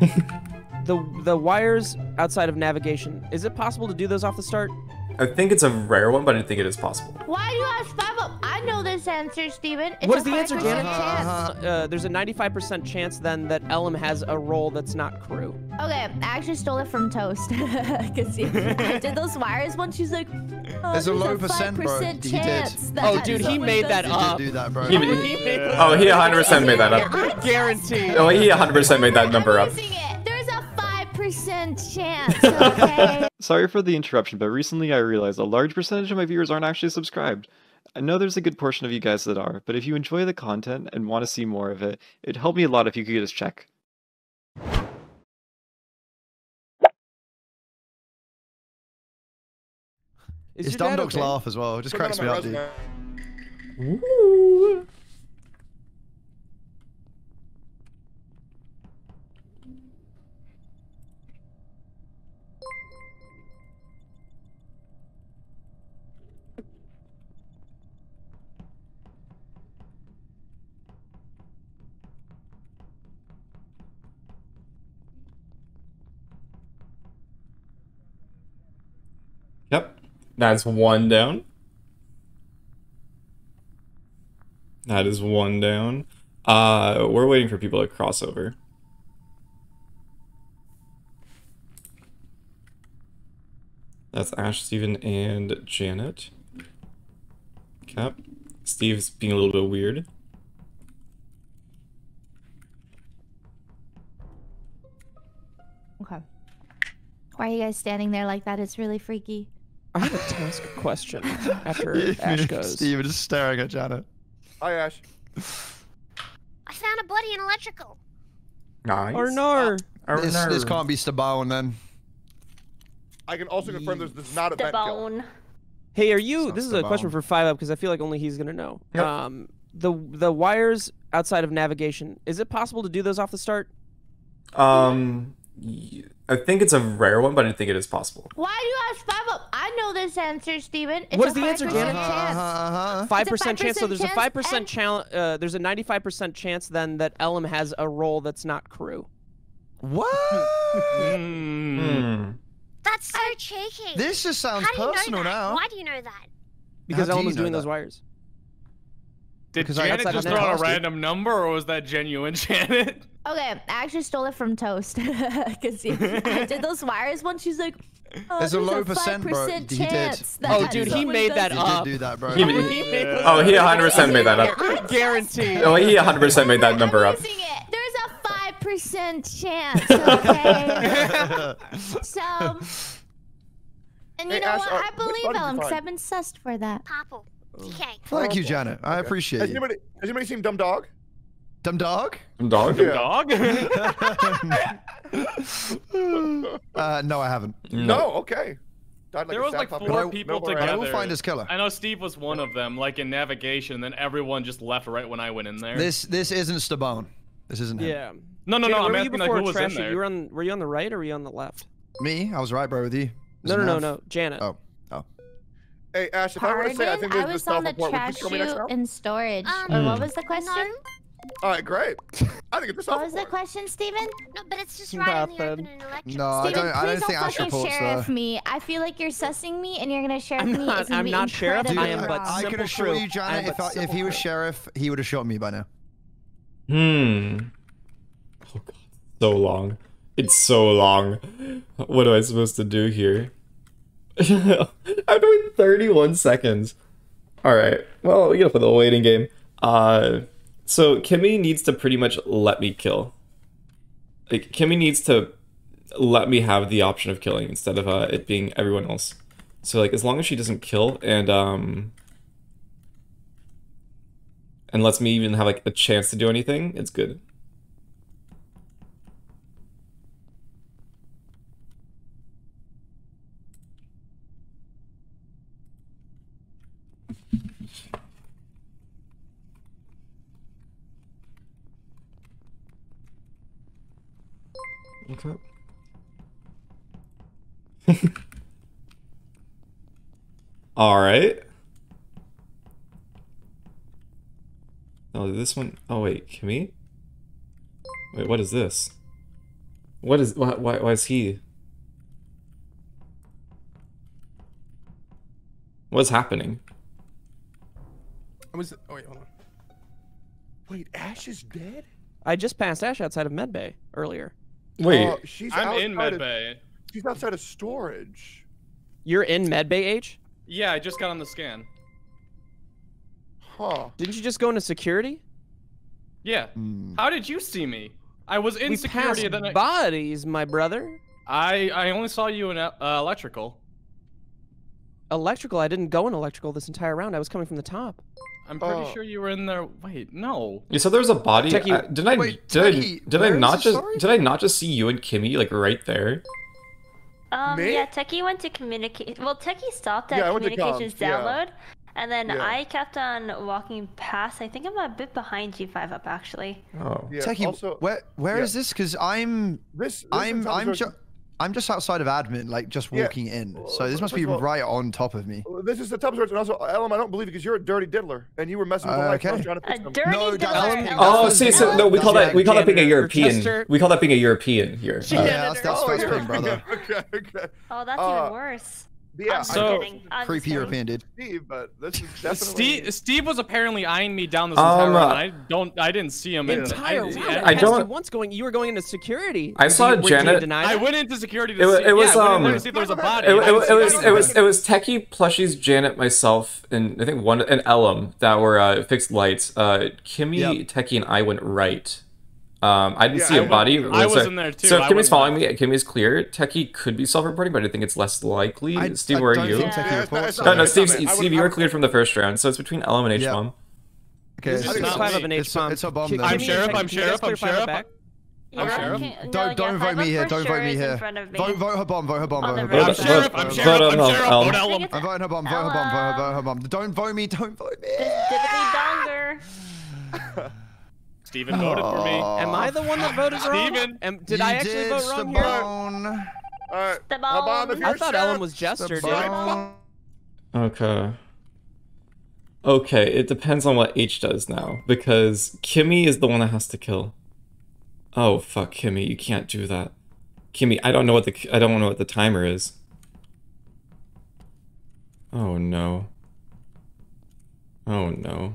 the the wires outside of navigation. Is it possible to do those off the start? I think it's a rare one, but I think it is possible. Why do you ask five up? I know this answer, Steven. It's what a the answer, 5% Janet? Uh, there's a 95% chance then that Elm has a role that's not crew. Okay, I actually stole it from Toast. Cause he, I did those wires once. She's like, oh, There's a low 5%, bro. He did. chance that Oh, dude, he made that it." up. Did do that, bro. He- Oh, he 100% made that up. I guarantee. Oh, he 100% made that number up. Chance, okay? Sorry for the interruption, but recently I realized a large percentage of my viewers aren't actually subscribed. I know there's a good portion of you guys that are, but if you enjoy the content and want to see more of it, it'd help me a lot if you could just check. Is His your dumb dogs okay? laugh as well. It just Put cracks me my up, dude. Ooh. That's one down. That is one down. Uh, we're waiting for people to cross over. That's Ash, Steven, and Janet. Cap. Steve's being a little bit weird. Okay. Why are you guys standing there like that? It's really freaky. I have a task question after Ash goes. Steven is staring at Janet. Hi, Ash. I found a body in electrical. Nice. Or no. Or This, no. this can't be Stabone then. I can also confirm there's, there's not a vent kill. bone. Hey, are you? This is a question for Five Up because I feel like only he's gonna know. Yep. Um, the the wires outside of navigation. Is it possible to do those off the start? Um, y- I think it's a rare one, but I think it is possible. Why do you ask five up? I know this answer, Steven. It's What a the answer, 5% Janet? chance. Uh-huh. Five It's a percent chance. So there's a five percent and- challenge. Uh, there's a ninety-five percent chance then that Ellum has a role that's not crew. What? Hmm. That's so cheeky. this just sounds How you personal know now. Why do you know that? Because do Ellum was doing that? those wires. Did Because Janet outside of just throw out a random number, or was that genuine, Janet? Okay, I actually stole it from Toast. Cause I did those wires once. She's like, oh, There's a low 5%, bro. He did. chance Oh, dude, he made that it." He up. did do that, bro. He- He made those- Oh, he 100% made that up. I guarantee. Oh, he 100% made that number I'm up. losing it. There's a five percent chance. Okay. so, and you Hey, know Ash, what? uh, I believe body did you Ellen because? I've been sussed for that. Purple. TK. Thank you, Okay. Janet. I Okay. appreciate Has you. anybody, has anybody seen Dumb Dog? Dumb dog? Dog? Yeah. Dog? Uh, no, I haven't. No, okay. Like there was like four But I- people but I together. I will find his killer. I know Steve was one of them, like in navigation, and then everyone just left right when I went in there. This this isn't Stabone. This isn't him. Yeah. no, no, Janet, no. I'm were you asking like who was in there. You were on. Were you on the right or were you on the left? Me? I was right, bro, with you. No, no, Doesn't no, no. Janet. Oh. Hey, Ash, if I were to say I think Pardon? there's I the was on the self-report, would trash you kill me next chute round? in storage. Um, or what was the question? No, All right, great. I think it's the What was the question, Steven? no, but it's just right in the open and electrical. No, I don't. I don't think Ash fucking reports sheriff the. me. I feel like you're sussing me, and you're gonna sheriff I'm me. not- It's I'm not sheriff, Dude, I am but. I can assure you, I Janet, if, I, if he was sheriff, he would have shot me by now. Hmm. Oh god, so long. It's so long. What am I supposed to do here? I'm doing 31 seconds. Alright, well, we gotta play the waiting game. Uh, so Kimmy needs to pretty much let me kill. Like, Kimmy needs to let me have the option of killing instead of uh, it being everyone else. So, like, as long as she doesn't kill and, um... And lets me even have, like, a chance to do anything, it's good. Okay. All right. Oh, this one. Oh wait, can we? Wait, what is this? What is why why, why is he? What's happening? I was. Oh wait, hold on. Wait, Ash is dead. I just passed Ash outside of medbay earlier. Wait, Uh, she's I'm in outside of- medbay. She's outside of storage. You're in medbay, H? Yeah, I just got on the scan. Huh. Didn't you just go into security? Yeah. Hmm. How did you see me? I was in we security. passed Then I, bodies, my brother. I I only saw you in uh, electrical. Electrical. I didn't go in electrical this entire round. I was coming from the top. I'm pretty Oh. sure you were in there. Wait, no. you said there was a body. Techie- uh, didn't I Wait, did I did I not just story? did I not just see you and Kimmy like right there? Um, Me? yeah, Techie went to communicate. Well, Techie stopped at Yeah, I went to communications comms, yeah. download, and then Yeah. I kept on walking past. I think I'm a bit behind G5 up actually. Oh. Yeah. Techie, also, where where is yeah. this? Because I'm this. this I'm I'm Thomas just I'm just outside of admin, like just Yeah. walking in. So this must first be of all- right on top of me. This is the top source, and also Ellum. I don't believe you because you're a dirty diddler, and you were messing with the Uh, lights. and I trying to A fix them. dirty No, diller. that's- Oh, see, so no, we call that we call that being a European. We call that being a European here. Uh, Yeah, that's, that's Oh, first you're- brother. okay, okay. Oh, that's Uh, even worse. Yeah, I'm I just So- I'm Creepy kidding. European. Steve, but this is definitely. Steve Steve was apparently eyeing me down this entire Um, round. uh, I don't. I didn't see him. in- Entire I, round. I, I, I don't- once going. You were going into security. I saw Did you- did Janet- deny I went into security to It wa- see. it was, yeah, I went in there um, to see if there was a body. It, I it, it was it was it was Techie, Plushys, Janet, myself, and I think one and Ellum that were uh, fixed lights. Uh, Kimmy, Yep. Techie, and I went right. Um, I didn't Yeah, see I a went- body. I was so, in there too. So I Kimmy's went following me. Kimmy's clear. Techie could be self-reporting, but I think it's less likely. I- Steve, I where are you? Yeah, it's not- reports. it's not No, no, it's not Steve. Steve, you I were cleared from the first round, so it's between Ellum and H Yeah. bomb. Okay, This I is think not five of an H It's a- bomb. it's a bomb Ki- then. I'm sheriff, I'm can you guys sheriff, I'm sheriff. I'm sheriff. Don't yeah, don't vote me here. Don't vote me here. front of me. Vote vote her bomb. Vote her bomb. Vote her bomb. I'm Vote- sheriff. I'm sheriff. I'm sheriff. I Ellum. think it's I'm voting her bomb. Vote her bomb. Vote her, vote her bomb. Don't vote me. Don't vote me. Diddly donger. Steven voted for me. Am I the one that voted wrong? Steven. Am, did You I actually did, vote wrong here? Stabone. All right. The Habam, if you're I a thought sheriff- Ellum was Jester, dude. Okay. Okay, it depends on what H does now, because Kimmy is the one that has to kill. Oh fuck, Kimmy, you can't do that. Kimmy, I don't know what the I don't know what the timer is. Oh no. Oh no.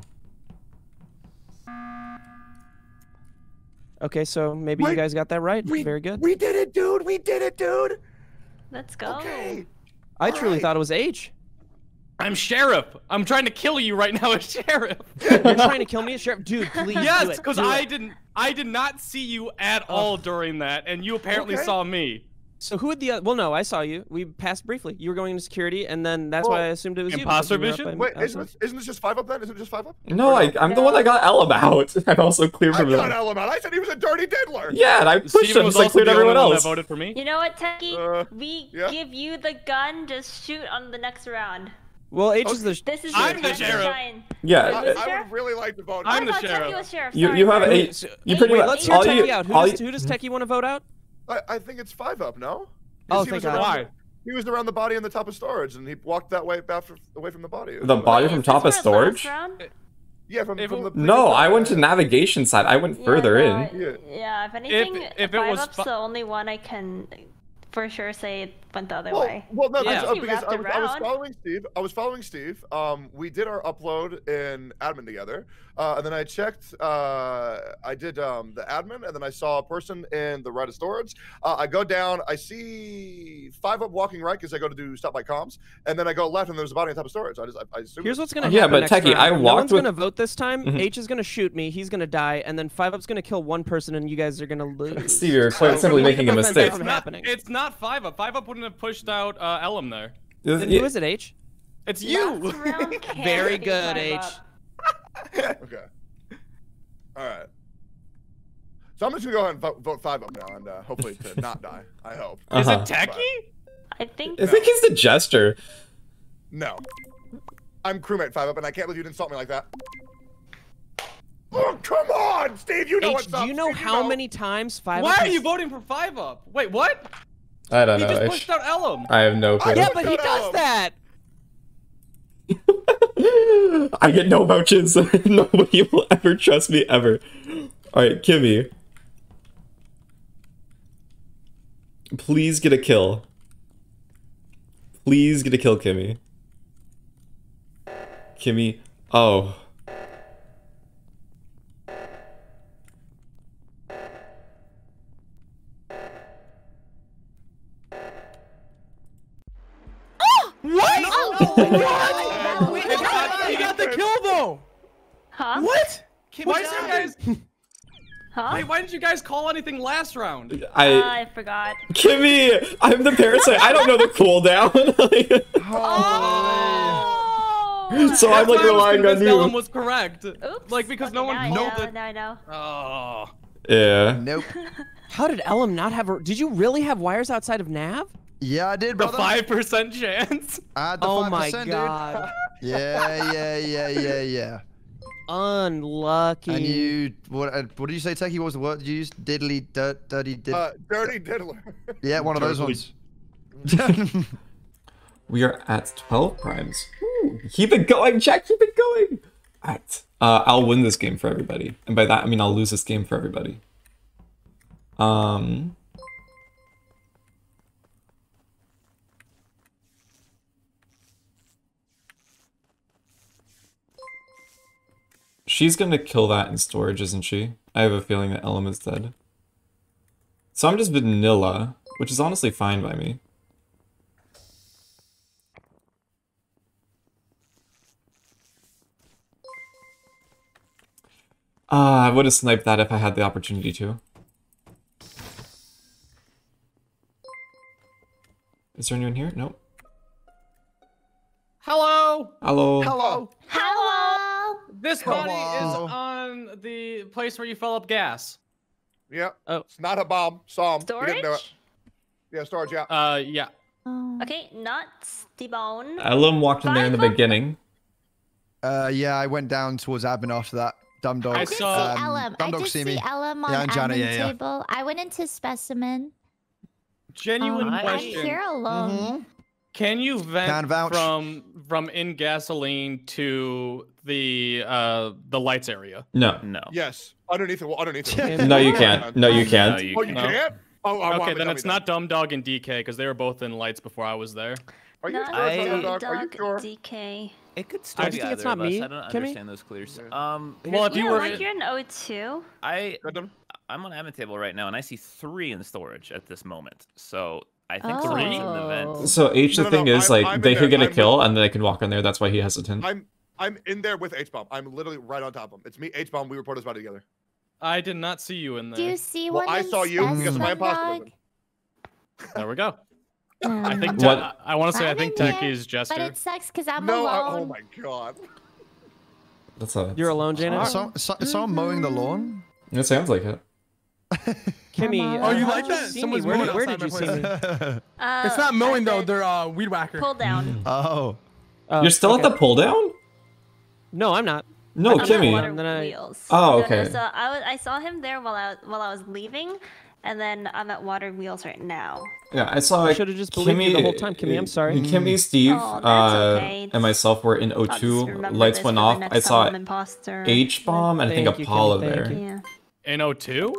Okay, so maybe you guys got that right. We, Very good. We did it, dude. We did it, dude. Let's go. Okay. I truly alright. thought it was H. I'm sheriff. I'm trying to kill you right now as sheriff. You're trying to kill me, Sheriff? Dude, please do yes, because I it. didn't. I did not see you at oh. all during that, and you apparently Okay. saw me. So who would the? Well, no, I saw you. We passed briefly. You were going into security, and then that's why I assumed it was imposter you. because you vision? Wait, isn't this, isn't this just five up then? Isn't it just five up? No, Or I I'm the one that got Ellum out. I'm also clear I from got that. Ellum out. I said he was a dirty diddler. Yeah, and I pushed Steven him was just like cleared the everyone one else. that voted for me. You know what, Techie? Uh, we yeah? give you the gun. Just shoot on the next round. Well, H is the. This is I'm the time to sheriff. shine. Yeah, I, Are you I would really like to vote. I'm the thought sheriff. Techie was sheriff. you you have sorry. a you pretty Wait, much let's hear all Techie you out. All you who does Techie want to vote out? I, I think it's five up. No. Oh, Because he thank was God. around Why? the- He was around the body in the top of storage, and he walked that way back away from the body. The body from top of storage? Yeah, from, If from it- the. No, I went to navigation side. I went Yeah, further no, in. Yeah. Yeah, if anything, if it five was up's fi- the only one I can for sure say it went the other Well, way. well, no, Yeah. uh, because I was, I was following Steve. I was following Steve. Um, we did our upload in admin together, uh, and then I checked. Uh, I did um, the admin, and then I saw a person in the right of storage. Uh, I go down. I see five up walking right because I go to do stop by comms, and then I go left, and there's a body on top of storage. I just, I, I assume. Here's what's gonna Yeah, but next Techie, round. I no one's with- gonna vote this time. Mhm. H is gonna shoot me. He's gonna die, and then Five Up's gonna kill one person, and you guys are gonna lose. Steve, you're quite simply making a mistake. that from Not- happening. It's not five up. Five up wouldn't have pushed out uh, Ellum there. Then who is it? H. It's you. Very good, five H. okay. All right. So I'm just gonna go ahead and vote, vote five up now, and uh, hopefully to not die. I hope. Is Uh-huh. it Techie? I think I think he's the jester. No. I'm crewmate five up, and I can't believe you'd insult me like that. Oh, come on, Steve. You know H. what's Do you know Steve, how know. many times Five Why Up? are you voting for five up? Wait, what? I don't He know. just I, pushed out Ellum. I have no clue. Yeah, but he does up. that. I get no vouchers. Nobody will ever trust me ever. All right, Kimmy. Please get a kill. Please get a kill, Kimmy. Kimmy. Oh. You guys call anything last round? I. Uh, I forgot. Kimmy! I'm the parasite. I don't know the cooldown. Oh! so I'm like That's why I was relying on convinced Ellum you. was correct. Oops. Like because no one now I called know, it. Now I know. Oh. Yeah. Nope. How did Ellum not have? A, did you really have wires outside of Nav? Yeah, I did, The five percent chance. I had the Oh 5%, my dude. god. Yeah, yeah, yeah, yeah, yeah. Unlucky. And you, what? Uh, what did you say, Techie? What was the word you used? Diddly, dirt, dirty, did. Uh, dirty diddler. yeah, one of those ones. We are at 12 primes. Ooh, keep it going, Jack. Keep it going. Alright. Uh, I'll win this game for everybody. And by that, I mean I'll lose this game for everybody. Um. She's gonna kill that in storage, isn't she? I have a feeling that Ellum is dead. So I'm just vanilla, which is honestly fine by me. Ah, I would have sniped that if I had the opportunity to. Is there anyone here? Nope. Hello. Hello. Hello. Hello. This body Hello. is on the place where you fill up gas. Yeah. Oh. It's not a bomb. Saw him. He didn't do it. Storage? Yeah, storage. Yeah. Uh, yeah. Okay, nuts, T-bone. Ellum walked in there in the beginning. Uh, yeah, I went down towards admin after that. Dumb dog. I I saw- um, Ellum. Dumb I dog did see see me. Ellum on Yeah, and Johnny, admin yeah, yeah. table. I went into specimen. Genuine Um, I'm here alone. Mm-hmm. Can you vent Can from from in gasoline to the uh the lights area? No. No. Yes. Underneath it. Underneath it. No, you can't. No, you No, can't. you Oh, you No. can't? Oh, I Okay, want then me, it's tell me not Dumb Dog and DK because they were both in lights before I was there. Are you Not sure, it's not Dog? Are you sure? DK. It could still I be just think it's not of us. me, I don't Kimmy. understand those clears. Um, Well, if you yeah, were like in- you're in O2. I I'm on admin table right now, and I see three in storage at this moment. So I think Oh. three the. So H, the No, no, thing no, is, I'm- like, I'm they could there. get a I'm kill and then they can walk in there. That's why he hesitant. I'm I'm in there with H bomb. I'm literally right on top of him. It's me, H bomb. We report his body together. I did not see you in there. Do you see Well, one I saw you because of my specimen, imposter. There we go. Um, I think What? Te- I want to say I think in Tech there, is Jester. But it sucks because I'm No, I, oh alone. oh my god. That's a. You're alone, Janet. So, so, is someone mowing the lawn? It sounds like it. Kimmy. Uh. Oh, you how'd like that? see Someone's me? Where, did- where did you see place. me? Uh, It's not mowing though. They're uh, weed whacker. Pull down. oh. Oh, You're still okay. at the pull down? No, I'm not. No, I'm Kimmy. Water And then I- wheels. Oh, No, no, okay. so I was I saw him there while I while I was leaving, and then I'm at water wheels right now. Yeah, I saw. I should've just believed you the whole time, Kimmy, I'm sorry. Kimmy, Steve, Oh, that's uh, okay. and myself were in O2. Lights went off. I saw I'm. H bomb and I think Thank you, Apollo there. Yeah. In O2?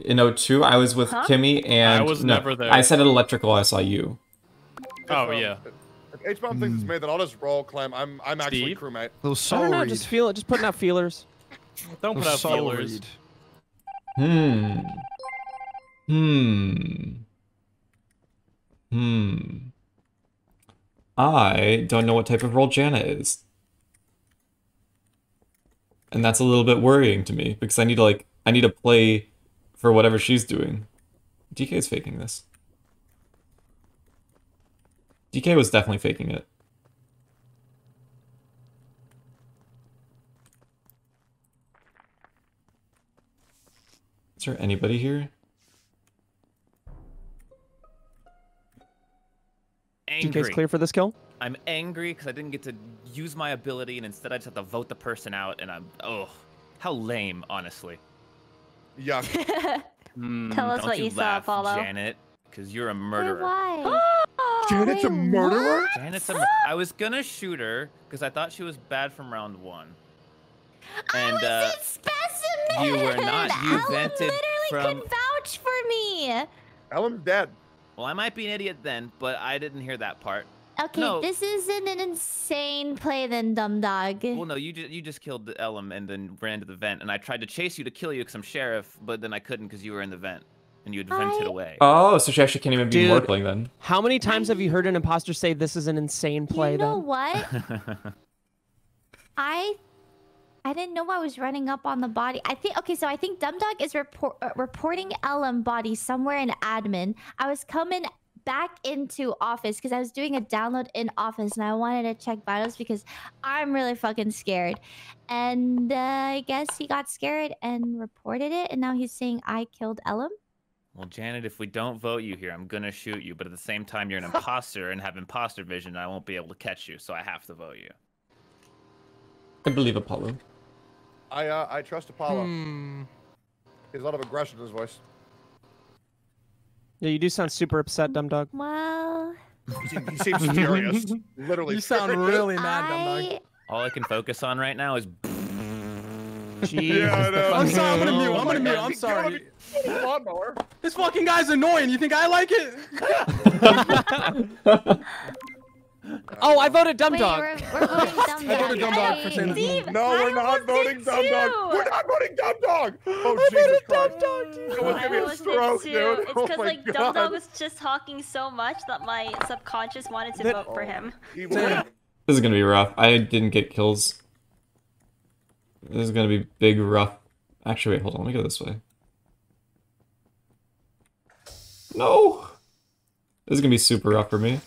In O2, I was with Huh? Kimmy and I was no, never there. I said at electrical. I saw you. Oh yeah. H bomb thinks it's me, then I'll just roll claim. I'm I'm actually Steve? crewmate. Little I don't know. Just feel it. Just putting out feelers. Don't put Little out soul feelers. read. Hmm. Hmm. Hmm. I don't know what type of role Jana is. And that's a little bit worrying to me because I need to like I need to play for whatever she's doing. DK is faking this. DK was definitely faking it. Is there anybody here? DK's clear for this kill. I'm angry because I didn't get to use my ability, and instead I just have to vote the person out. And I'm oh, how lame, honestly. Yuck. Hmm. Tell us Don't what you, you, saw, laugh, Apollo. Janet, because you're a Wait, murderer. why? Janet's a murderer? what? Janet's a mur- I was gonna shoot her because I thought she was bad from round one. I was uh, in specimen. you were not. You Ellum vented literally from- could vouch for me. Ellum's dead. Well, I might be an idiot then, but I didn't hear that part. Okay, No. this isn't an insane play then, dumb dog. Well, no, you just you just killed the Ellum and then ran to the vent, and I tried to chase you to kill you because I'm sheriff, but then I couldn't because you were in the vent and you had vented I- away. Oh, so she actually can't even be Dude. morphling then. How many times have you heard an imposter say this is an insane play? you know then? what? I I didn't know I was running up on the body. I think okay, so I think Dumb Dog is report, uh, reporting Ellum body somewhere in admin. I was coming back into office because I was doing a download in office and I wanted to check vitals because I'm really fucking scared. And uh, I guess he got scared and reported it, and now he's saying I killed Ellum. Well, Janet, if we don't vote you here, I'm gonna shoot you. But at the same time, you're an imposter and have imposter vision, and I won't be able to catch you, so I have to vote you. I believe Apollo. I uh, I trust Apollo. Hmm. He has a lot of aggression in his voice. Yeah, you do sound super upset, dumb dog. Well, He seems, he seems furious. Literally. You sound furious. really mad, dumb dog. All I can focus on right now is. Jeez. Yeah, I know. I'm sorry, I'm gonna mute. I'm gonna mute. I'm sorry. be-. This fucking guy's annoying. You think I like it? Oh, I voted dumb Wait, dog. we're, we're voting dumb I voted dumb dog for Hey, saying. Steve, No, we're not voting did dumb dog. We're not voting dumb dog. Oh, I Jesus voted dumb dog, dude. Someone I give me a stroke, too. dude. It's Oh because my like God. Dumb Dog was just talking so much that my subconscious wanted to That- vote for him. He Same. won. This is gonna be rough. I didn't get kills. This is gonna be big rough. Actually, wait, hold on. Let me go this way. No. This is gonna be super rough for me.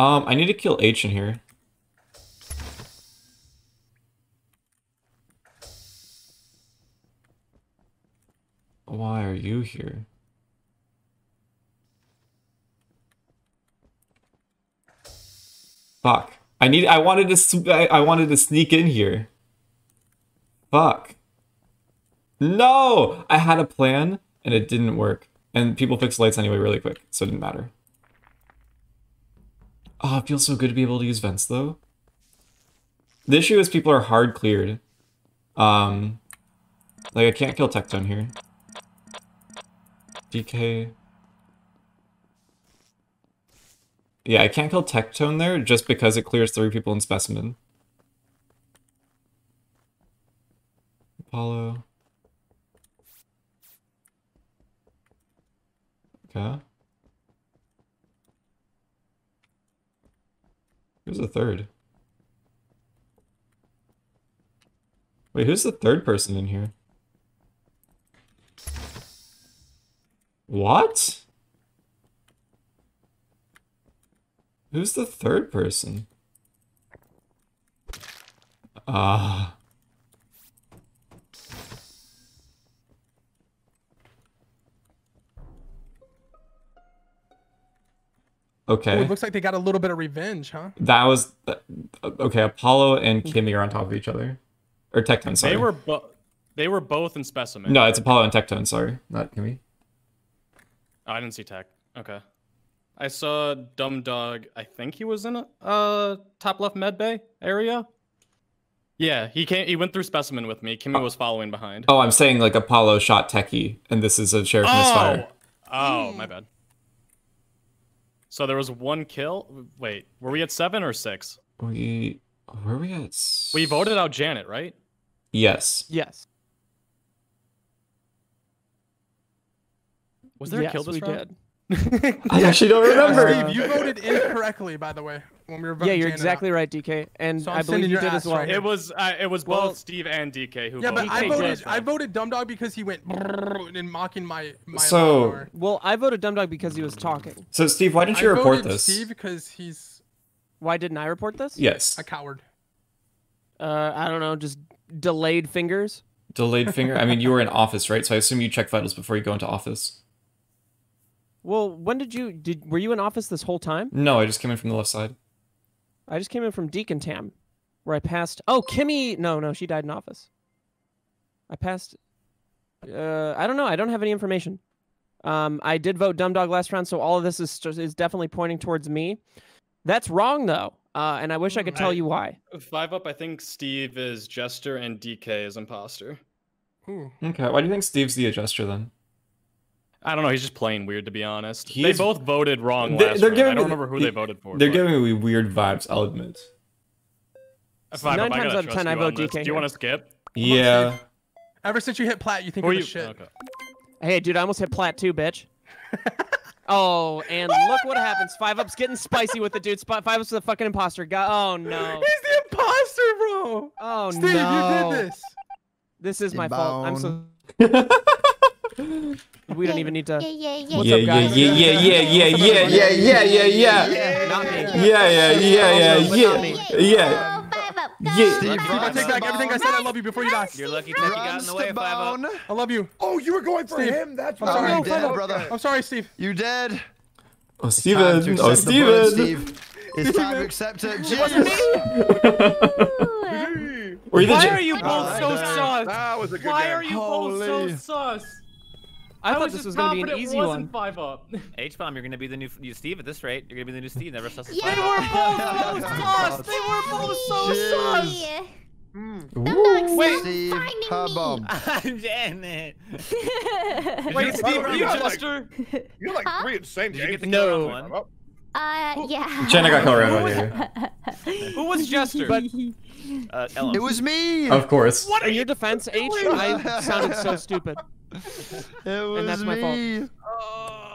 Um, I need to kill H in here. Why are you here? Fuck. I need. I wanted to. I wanted to sneak in here. Fuck. No, I had a plan and it didn't work. And people fixed lights anyway really quick, so it didn't matter. Oh, it feels so good to be able to use vents though. The issue is people are hard cleared. Um, like I can't kill Tectone here. DK. Yeah, I can't kill Tectone there just because it clears three people in Specimen. Apollo. Okay. Who's the third? Wait, who's the third person in here? What? Who's the third person? Ah. Oh, Okay. it looks like they got a little bit of revenge, huh? That was okay. Apollo and Kimmy are on top of each other, or Tectone. Sorry. They were bo- they were both in specimen. No, it's Apollo and Tectone. Sorry, not Kimmy. Oh, I didn't see tech. Okay. I saw Dumb Dog. I think he was in a uh, top left med bay area. Yeah, he came. He went through specimen with me. Kimmy was following behind. Oh, I'm saying like Apollo shot Techie, and this is a sheriff misfire. Oh, my bad. So there was one kill. Wait, were we at seven or six? We where are we at? s- We voted out Janet, right? Yes. Yes. Was there yes, a kill this we round? did. I actually don't remember. Steve, you voted incorrectly, by the way, when we were voting. Yeah, you're Janet out. exactly right, DK. And So I believe you did as well. right. It was. Uh, it was Well- both Steve and DK who Yeah, but. I voted. did. I voted Dumb Dog because he went brrrr and mocking my my. So- lawnmower. Well, I voted dumb dog because he was talking. So Steve, why didn't I you report voted this? Steve because he's Why didn't I report this? Yes. a coward. Uh, I don't know, just delayed fingers. Delayed finger. I mean, you were in office, right? So I assume you check vitals before you go into office. Well, when did you did? Were you in office this whole time? No, I just came in from the left side. I just came in from decontam, where I passed. Oh, Kimmy. No, no, she died in office. I passed. Uh, I don't know. I don't have any information. Um, I did vote dumb dog last round, so all of this is is definitely pointing towards me. That's wrong though, uh, and I wish I could tell I- you why. Five up. I think Steve is Jester and DK is imposter. Ooh. Okay. Why do you think Steve's the adjuster then? I don't know. He's just playing weird, to be honest. He they both voted wrong They- last they're round. giving I me don't the- remember who they voted for. They're but- giving me weird vibes, I'll admit. Five Nine I times gotta out of 10, I you vote. DK Do you want to skip? Yeah. Ever since you hit plat, you think Who of are you? shit. Okay. Hey, dude, I almost hit plat too, bitch. oh, and look what happens. Five up's getting spicy with the dude. Five up's the fucking imposter. Go- oh no. He's the imposter, bro. Oh Steve, no. Steve, you did this. This is my fault. I'm so. we don't even need to. Yeah, yeah, yeah. What's yeah, up, yeah, guys? yeah, yeah, yeah, yeah, yeah, yeah, yeah, yeah, yeah. Not me. Yeah, yeah, yeah, Also, but yeah, not me. yeah. Go, five up. Go, Yeah. Steve, Steve, I run, take back everything I said. I love you before you die. You're lucky Techie got in the way of five up. Runs I love you. Oh, you were going for Steve, him. That's I'm why. sorry. Oh, No, you five dead, up. brother. I'm sorry, Steve. You dead. Oh, Time to Steven. Oh, accept the bullet, Steven. Steve. It's time to accept it. Jesus. Were you the Why gen- are you both Ah, so that- sus? That was a good Why game. are you both so Holy. sus? I thought was this was gonna be an easy it one. wasn't Five up. H bomb, you're gonna be the new you Steve at this rate. You're gonna be the new Steve. Never sus. Yeah. They were both so sus. They were both so sus. Yeah. Ooh. Wait. Steve Finding me. Hubba. Damn it. Wait, Steve, are you I'm like- Jester? You had like Huh? three insane Did you get the No. kill round one? Uh, yeah. Jenna got caught around here. Who was Jester? But Uh, It was me. Of course. What in your defense, H, I sounded so stupid. It was that's my fault. me. Oh.